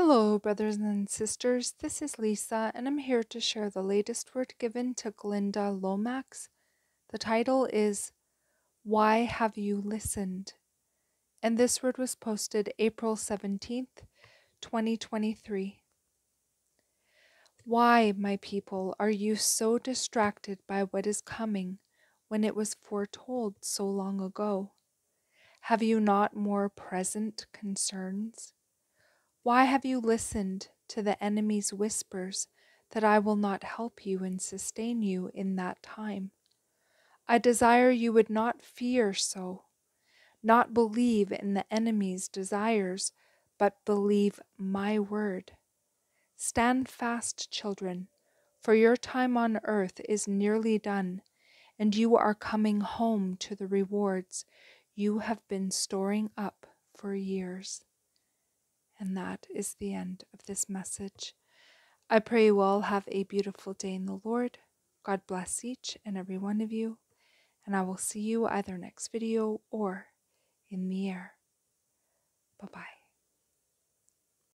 Hello, brothers and sisters. This is Lisa, and I'm here to share the latest word given to Glynda Lomax. The title is Why Have You Listened? And this word was posted April 17th, 2023. Why, my people, are you so distracted by what is coming when it was foretold so long ago? Have you not more present concerns? Why have you listened to the enemy's whispers that I will not help you and sustain you in that time? I desire you would not fear so, not believe in the enemy's desires, but believe my word. Stand fast, children, for your time on earth is nearly done, and you are coming home to the rewards you have been storing up for years. And that is the end of this message. I pray you all have a beautiful day in the Lord. God bless each and every one of you. And I will see you either next video or in the air. Bye bye.